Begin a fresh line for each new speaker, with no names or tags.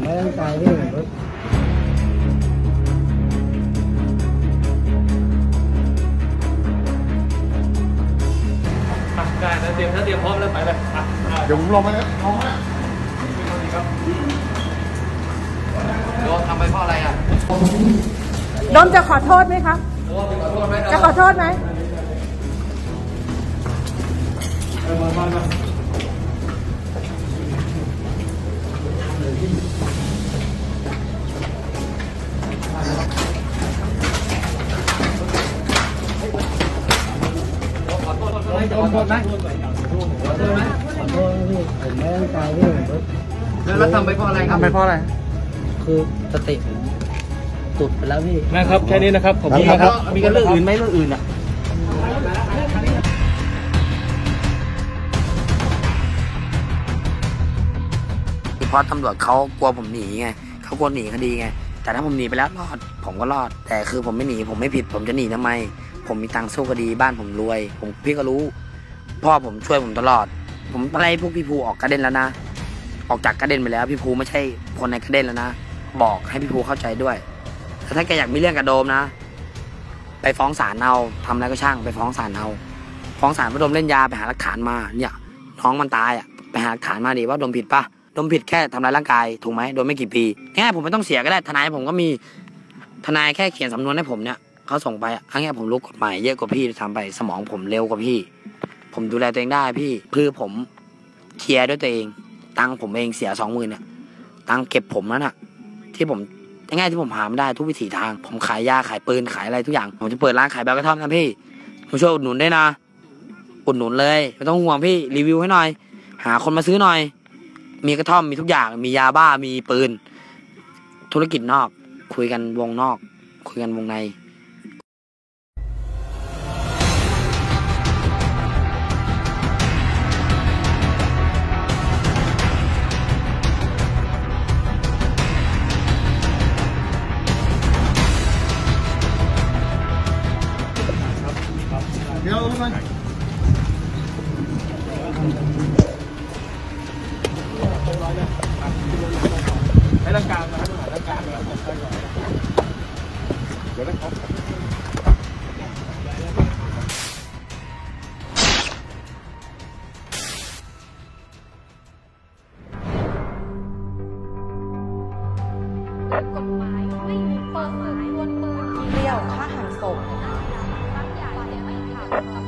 ไม่ตั้งใจพี่ผมก็
ได้ถ้าเตรียมถ้าเตรียมพร้อมแล้วไปเลยอะอะ
เดี๋ยวผมลงมาแล้วลงมา
โดนทำไปเพราะอะไรอะ
โดมจะขอโทษไหมคะ
โดนขอโทษไหม
จะขอโทษไหม
อโทษไหมขอโทษไหมขอโทษไหม
ขอโทษนะพี่ผมไม่ตั้งใจพี่ผมก็
แล้วทำไปเพราะอะไรครับ
ทำไปเพราะอะไร
คือสติผมตุดไปแล้วพี่
นะครับแค่นี้นะครับผมนะครับมีกันเรื่องอื่นไหมเรื่องอื่นอะ
เพราะตำรวจเขากลัวผมหนีไงเขากลัวหนีคดีไงแต่ถ้าผมหนีไปแล้วรอด ผมก็รอด แต่คือผมไม่หนีผมไม่ผิดผมจะหนีทำไม ผมมีตังค์สู้คดีบ้านผมรวย ผมพี่ก็รู้ พ่อผมช่วยผมตลอด ผมไล่พวกพี่ภูออกกระเด็นแล้วนะ ออกจากกระเด็นไปแล้ว พี่ภูไม่ใช่คนในกระเด็นแล้วนะ บอกให้พี่ภูเข้าใจด้วยแต่ถ้าแกอยากมีเรื่องกับโดมนะ ไปฟ้องศาลเอาทำอะไรก็ช่างไปฟ้องศาลเอา ฟ้องศาลว่าโดมเล่นยาไปหาหลักฐานมา เนี่ยน้องมันตายอะไปหาหลักฐานมาดิว่าโดมผิดปะโดมผิดแค่ทำร้ายร่างกายถูกไหมโดมไม่กี่ปีง่ายผมไม่ต้องเสียก็ได้ทนายผมก็มีทนายแค่เขียนสำนวนให้ผมเนี่ย เขาส่งไปอะอันนี้ผมรู้กฎหมายเยอะกว่าพี่ทำไปสมองผมเร็วกว่าพี่ ผมดูแลตัวเองได้พี่คือผมเคลียร์ด้วยตัวเอง ตังค์ผมเองเสียสองหมื่นเนี่ยตังค์เก็บผมนั่นน่ะที่ผมง่ายที่ผมหาไม่ได้ทุกวิถีทาง ผมขายยาขายปืนขายอะไรทุกอย่าง ผมจะเปิดร้านขายแบลกระท่อมนะพี่ผมช่วยอุดหนุนได้นะ อุดหนุนเลยไม่ต้องห่วงพี่รีวิวให้หน่อย หาคนมาซื้อหน่อย มีกระท่อมมีทุกอย่าง มียาบ้ามีปืน ธุรกิจนอก คุยกันวงนอก คุยกันวงใน
เดี๋ยวลงมา
ให้ร่างกายมาร่างกายมา
เดี๋ยวนะครับ
กฎหมายไม่มีเปิดเผยบนปืน
เปรี้ยวฆ่าหันศพ Bye.